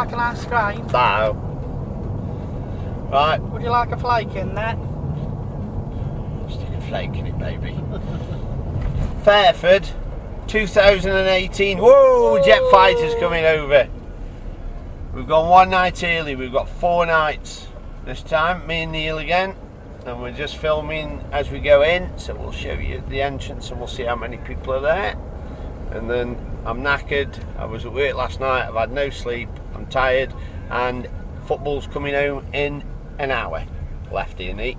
like an ice cream? No. Right, Would you like a flake in there? stick a flake in it, baby. Fairford, 2018. Whoa, jet fighters coming over. We've gone one night early. We've got four nights this time. Me and Neil again, and we're just filming as we go in. So we'll show you the entrance, and we'll see how many people are there. And then I'm knackered. I was at work last night. I've had no sleep. I'm tired, and football's coming home in an hour. Lefty and eat.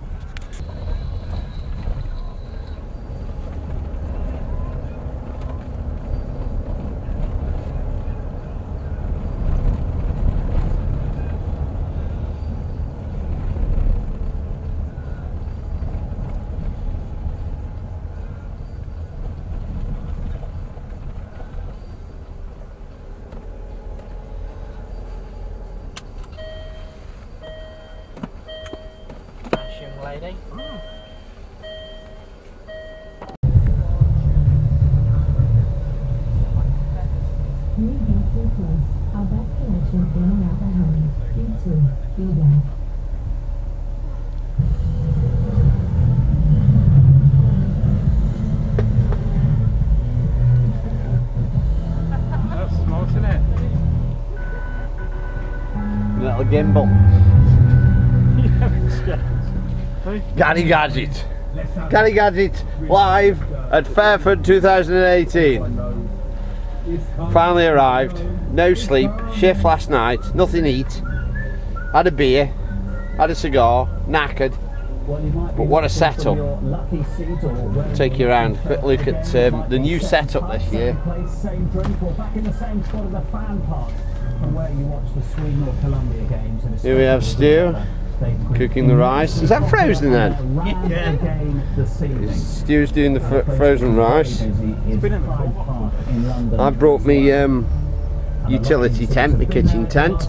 Nice young lady. New Hampton Plus, our best selection in and out the home. Be too, be there. That's smart, isn't it? Gimbal. Garry Gadget. Garry Gadget live at Fairford 2018. Finally arrived, no sleep, shift last night, nothing eat. Had a beer, had a cigar, knackered. But what a setup. Take you around, quick look at um, the new setup this year. Same drink or back in the same spot of the fan park from where you watch the Sweden or Colombia games. And Here we have Stu cooking the rice. Is that frozen then? Yeah. Stu's doing the fr- frozen rice. I I've brought me um, utility tent, my kitchen tent,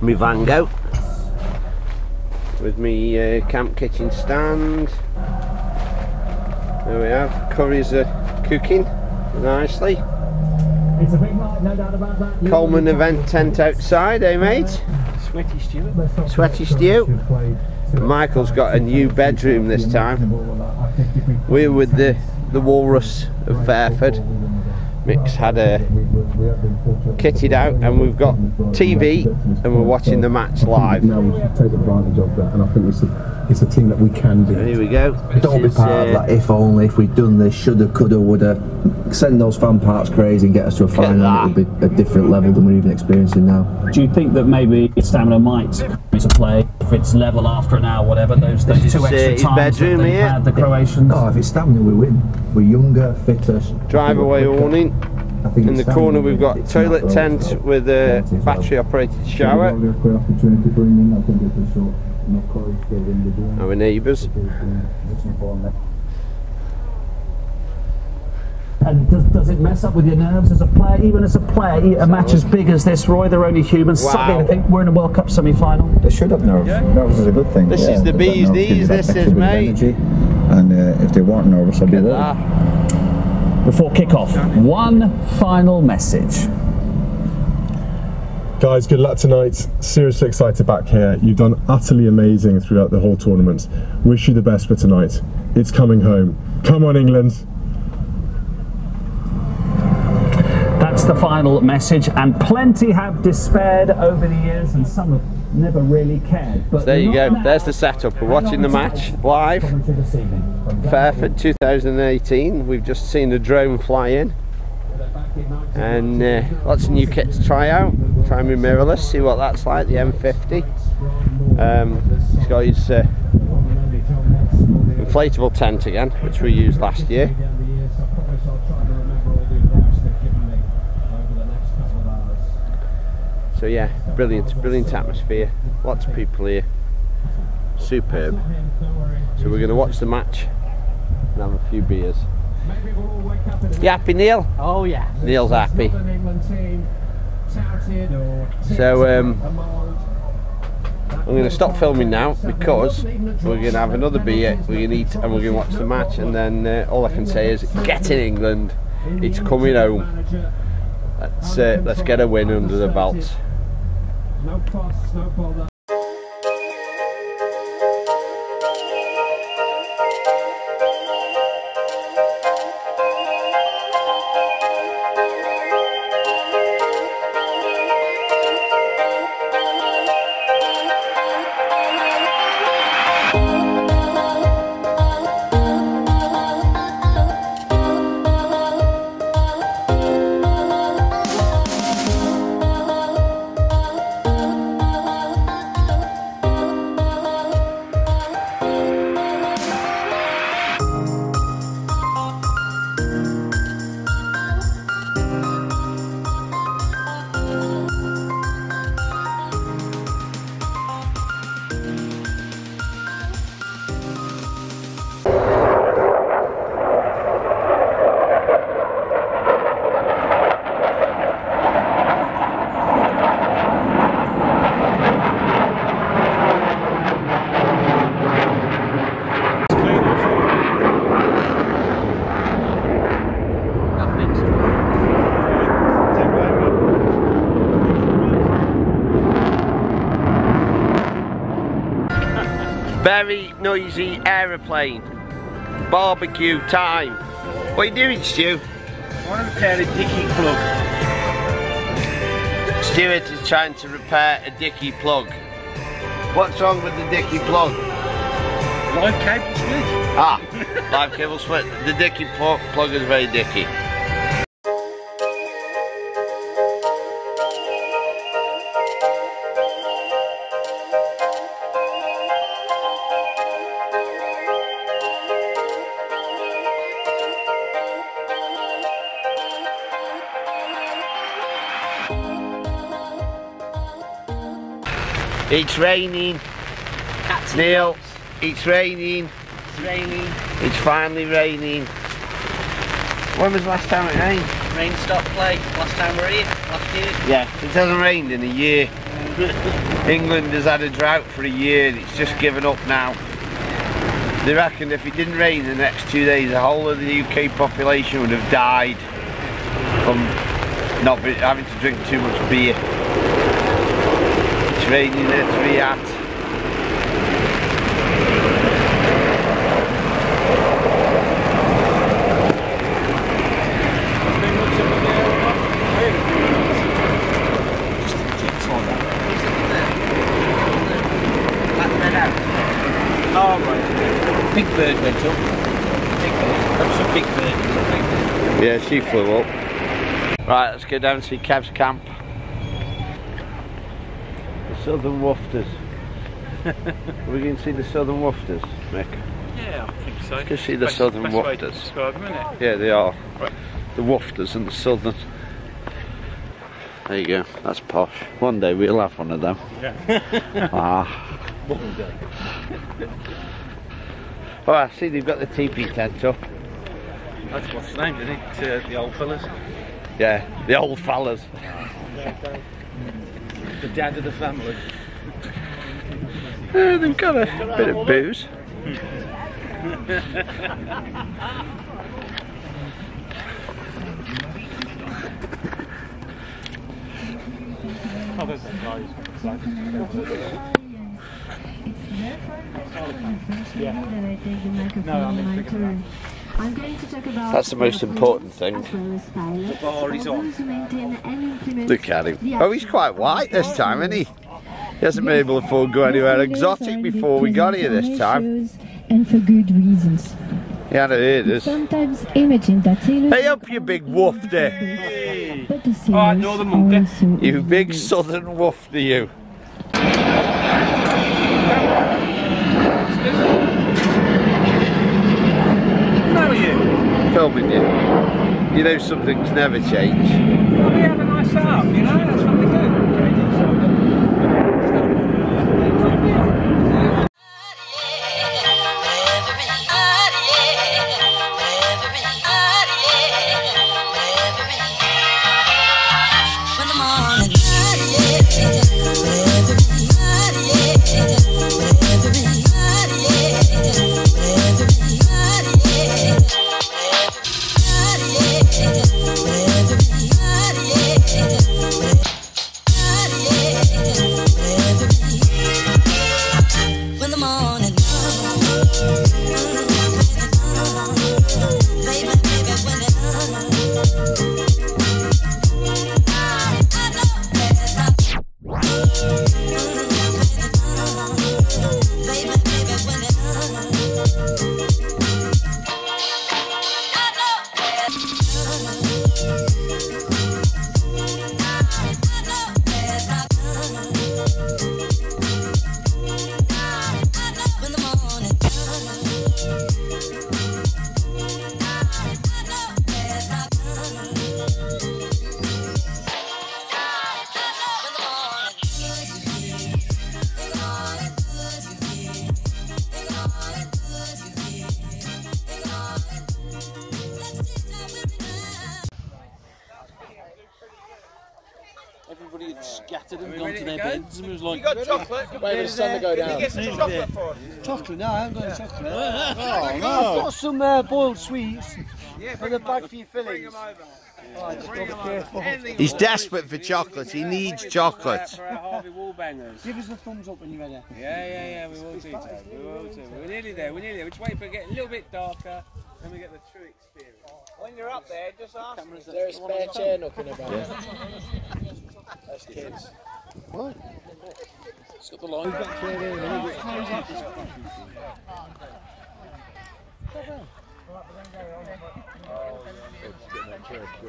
my Vango, with me uh, camp kitchen stand. There we have, curries are cooking nicely. It's a big night, no doubt about that. Coleman event tent outside, eh mate? Sweaty Stuart. Sweaty Stu. Michael's got a new bedroom this time. We're with the, the Walrus of Fairford. Mick's had a kitted out and we've got TV and we're watching the match live. Now we should take advantage of that, and I think it's a, it's a team that we can be. Here we go. Don't be This is, part of uh, that if only, if we'd done this, shoulda, coulda, woulda. Send those fan parts crazy and get us to a final, that. it would be a different level than we're even experiencing now. Do you think that maybe stamina might come into play if it's level after an hour, whatever? Those, those two is, uh, extra his times that bedroom they've here. had the Croatians. Oh, if it's stamina, we win. We're younger, fitter. Drive away awning. In the corner we've got toilet tent those. with a battery operated shower. Great opportunity to bring in. I think it will show enough courage to win the game. Our neighbours. And does, does it mess up with your nerves as a player? Even as a player, a match as big as this, Roy, they're only human. Wow. Suddenly, I think we're in a World Cup semi-final. They should have nerves. Nerves is a good thing. This is the because that bees nerves knees, gives you that this is, extra bit of mate. energy. And uh, if they weren't nervous, I'd be worried. Ah, Before kick-off, one final message. Guys, good luck tonight. Seriously excited back here. You've done utterly amazing throughout the whole tournament. Wish you the best for tonight. It's coming home. Come on, England. That's the final message, and plenty have despaired over the years, and some have never really cared. But there you go. There's the setup. We're watching the match live. Commentary this evening from Fairford 2018. We've just seen a drone fly in. And uh, lots of new kit to try out. Try and be mirrorless, see what that's like, the M50. Um, he's got his uh, inflatable tent again, which we used last year. So yeah, brilliant, brilliant atmosphere. Lots of people here. Superb. So we're going to watch the match and have a few beers. You happy, Neil? Oh yeah. Neil's happy. So um, I'm going to stop filming now because we're going to have another beer, we're going to eat and we're going to watch the match and then uh, all I can say is get in England, it's coming home. Let's, uh, let's get a win under the belt. No fuss, no bother. Very noisy aeroplane. Barbecue time. What are you doing, Stu? I want to repair a dicky plug. Stuart is trying to repair a dicky plug. What's wrong with the dicky plug? Live cable split. Ah, live cable split. The dicky plug is very dicky. It's raining. Cats Neil, dogs. it's raining. It's raining. It's finally raining. When was the last time it rained? Rain stopped play. Last time we were here. Last year. Yeah, it hasn't rained in a year. England has had a drought for a year and it's just given up now. They reckon if it didn't rain the next two days, the whole of the UK population would have died from not having to drink too much beer. It's raining there to be at. Oh, right. Big bird went up. Big bird. That was a big bird. Yeah, she flew up. Right, let's go down and see Kev's camp. The Southern Wofters. We're going to see the Southern Wofters, Mick. Yeah, I think so. Go see the Best- Southern best way to describe them, isn't it? Yeah, they are. Right. The Wofters and the Southern. There you go, that's posh. One day we'll have one of them. Yeah. Ah. Oh, I see they've got the teepee tent up. That's what's the name, isn't it? Uh, the old fellas. Yeah, the old fellas. The dad of the family. Uh, they've got a bit of booze. Oh, there's that guy. I'm going to talk about That's the most important thing. The bar is on. Look at him. Oh, he's quite white this time, isn't he? He hasn't been able to afford go anywhere exotic before we got here this time. And for good reasons. He had it Sometimes imagine that sailors Hey up, you big woofter. but the sailors Alright, Northern Monkey. are also You big southern woofter, you. How are you? Filming you. You know some things never change. Well, we have a nice you know? Scattered and gone to their beds and was like, chocolate? Wait for the sun to go down. Get some chocolate for us. Chocolate? No, I haven't got any chocolate. oh I've got some uh, boiled sweets. and a bag for your fillings. Oh, just gotta. He's desperate for chocolate. He needs chocolate. For our Harvey Wallbangers. Give us a thumbs up when you're ready. Yeah, yeah, yeah, we will do, Ted. We will do. We're nearly there, we're nearly there. We're just waiting for it to get a little bit darker, then we get the true experience. When you're up there, just ask. Is there a spare chair knocking about? That's kids. it's got the line.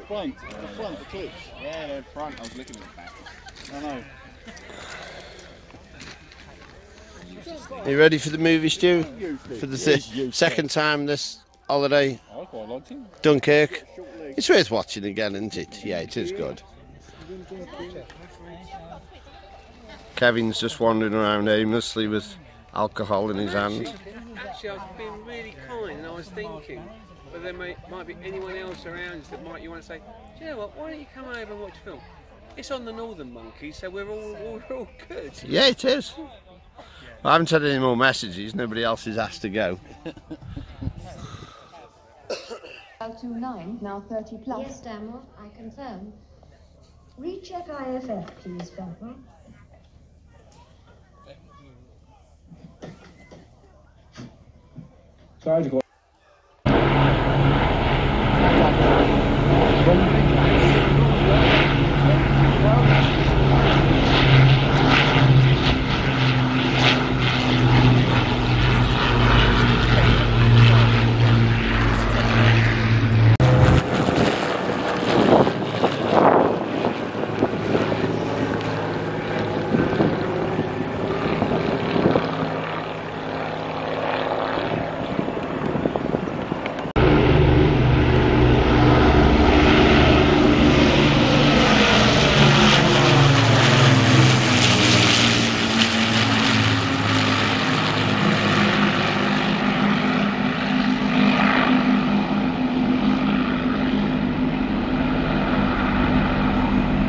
Front, the front, the clips. Yeah, the front. I was looking at the back. I know. You ready for the movie, Stu? For the th- second time this holiday, I quite liked him. Dunkirk. It's worth watching again, isn't it? Yeah, it is good. Kevin's just wandering around aimlessly with alcohol in his hand. Actually, I was being really kind and I was thinking, but there may, might be anyone else around that might you want to say, do you know what, why don't you come over and watch a film? It's on the Northern Monkey, so we're all, all, we're all good. Yeah, it is. I haven't had any more messages. Nobody else has asked to go. L29, now 30 plus. Yes, Stanmore, I confirm. Recheck IFF, please, Barbara. Sorry to go.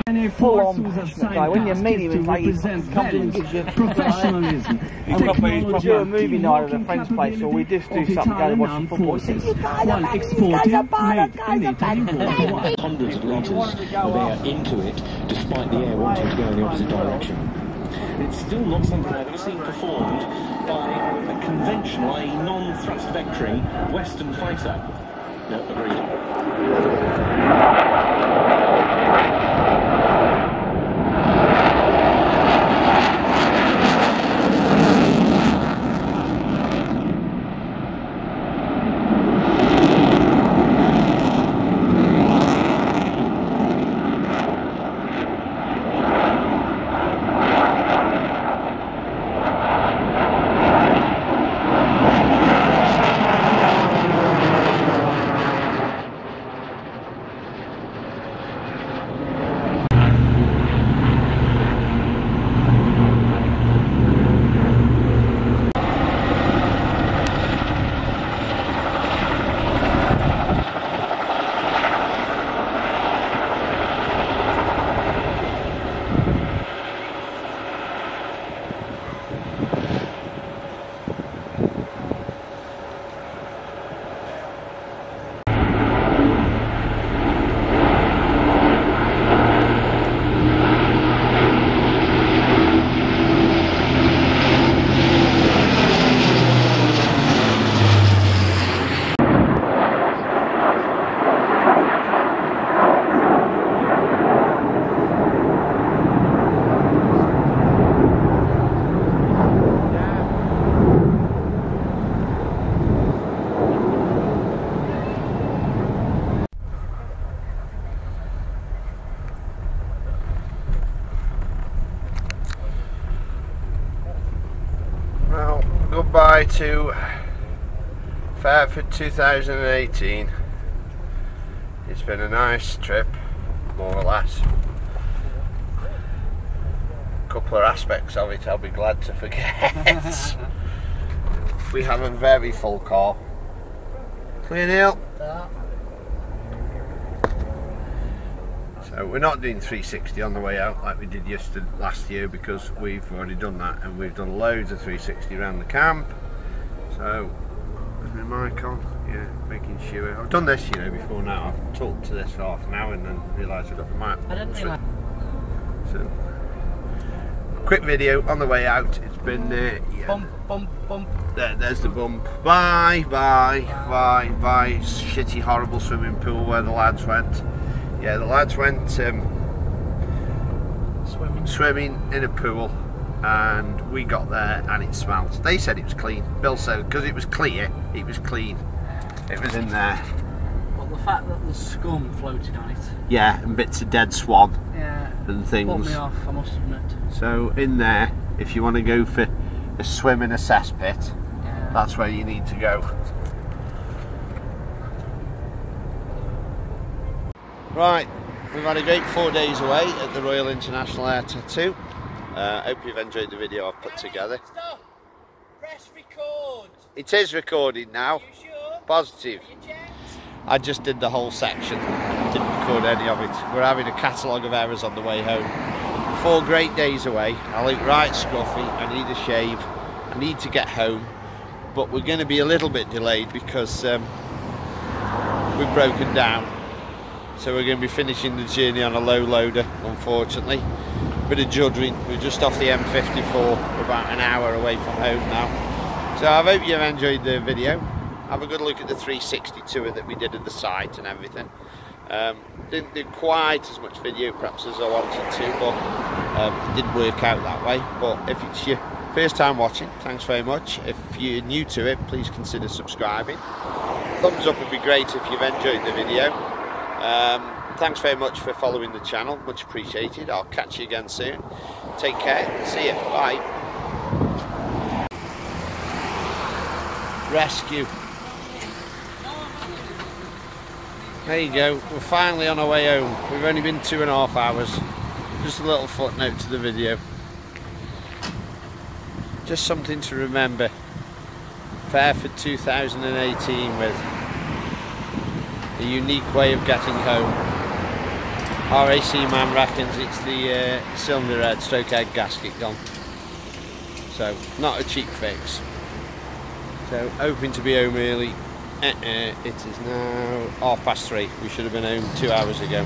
Guy. When you meet him, it's like he comes in and gives you professionalism, And do a movie night at a friend's place, or we just do something, go and watch some football. He says, "You guys are while exporting guys are bad, made in are it bad." and worldwide. hundreds of litres of air into it, despite the air wanting to go in the opposite direction. It's still not something I've ever seen performed by a conventional, i.e. non-thrust vectoring Western fighter. No, agreed. Goodbye to Fairford 2018. It's been a nice trip, more or less. A couple of aspects of it I'll be glad to forget. we have a very full car. Clear Neil? So we're not doing 360 on the way out like we did yesterday last year because we've already done that and we've done loads of 360 around the camp. So is my mic on? Yeah, making sure. I've done this, you know, before now. I've talked to this for half an hour and then realised I've got the mic. I didn't so, realise. so, quick video on the way out. It's been uh, yeah. Bump, bump, bump. There, there's the bump. Bye, bye, bye, bye. Shitty, horrible swimming pool where the lads went. Yeah, the lads went um, Swimming. swimming in a pool and we got there and it smelled. They said it was clean. Bill said because it was clear, it was clean. It was in there. But the fact that the scum floated on it, Yeah, and bits of dead swan yeah, and put things. me off, I must admit. So in there, if you want to go for a swim in a cesspit, Yeah. that's where you need to go. Right, we've had a great four days away at the Royal International Air Tattoo. Uh, hope you've enjoyed the video I've put together. Stop! Press record! It is recording now. You sure? Positive. You? I just did the whole section. Didn't record any of it. We're having a catalogue of errors on the way home. Four great days away. I look right scruffy. I need a shave. I need to get home. But we're going to be a little bit delayed because um, we've broken down. So we're going to be finishing the journey on a low loader, unfortunately. Bit of juddering. We're just off the M54. We're about an hour away from home now. So I hope you've enjoyed the video. Have a good look at the 360 tour that we did at the site and everything. Um, didn't do quite as much video perhaps as I wanted to, but um, it did work out that way. But if it's your first time watching, thanks very much. If you're new to it, please consider subscribing. Thumbs up would be great if you've enjoyed the video. Um, thanks very much for following the channel, much appreciated. I'll catch you again soon. Take care, see you, bye. Rescue. There you go, we're finally on our way home. We've only been two and a half hours. Just a little footnote to the video. Just something to remember. Fairford 2018 with unique way of getting home. RAC man reckons it's the uh, cylinder head stroke head gasket gone. So, not a cheap fix. So, hoping to be home early. Uh-uh, it is now half past three. We should have been home two hours ago.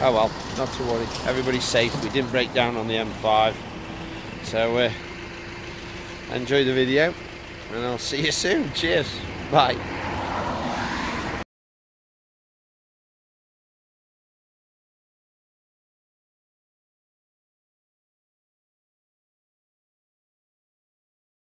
Oh well, not to worry. Everybody's safe. We didn't break down on the M5. So, uh, enjoy the video and I'll see you soon. Cheers. Bye.